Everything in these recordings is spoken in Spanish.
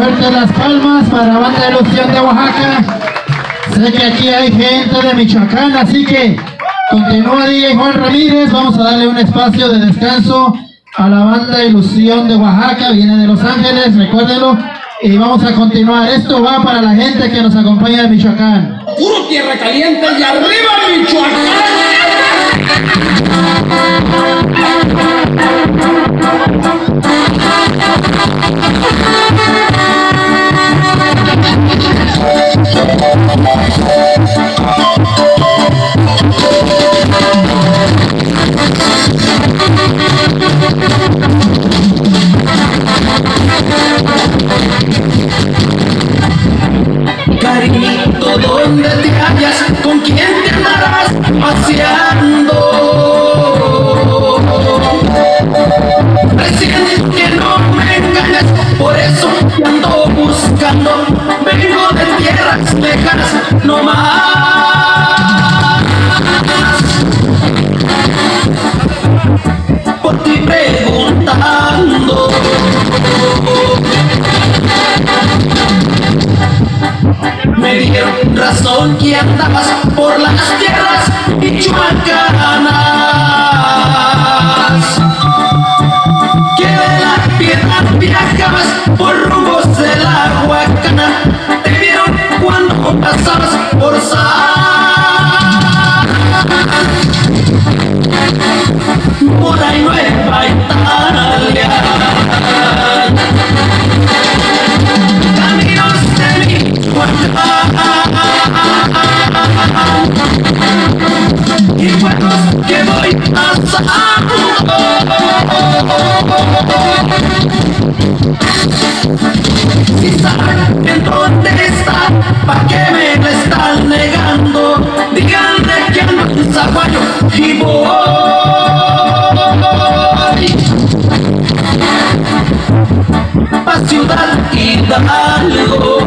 Fuerte las palmas para la banda ilusión de Oaxaca. Sé que aquí hay gente de Michoacán, así que continúa DJ Juan Ramírez. Vamos a darle un espacio de descanso a la banda ilusión de Oaxaca. Viene de Los Ángeles, recuérdenlo. Y vamos a continuar. Esto va para la gente que nos acompaña de Michoacán. Puro tierra caliente y arriba Lejanas, no más. Por ti preguntando. Me dieron razón que andabas por las tierras Si saben en dónde está, pa' que me lo están negando, díganle que ando en Zaguayo y voy. Pa' Ciudad Hidalgo.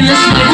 In listen to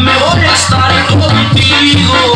Me voy a estar contigo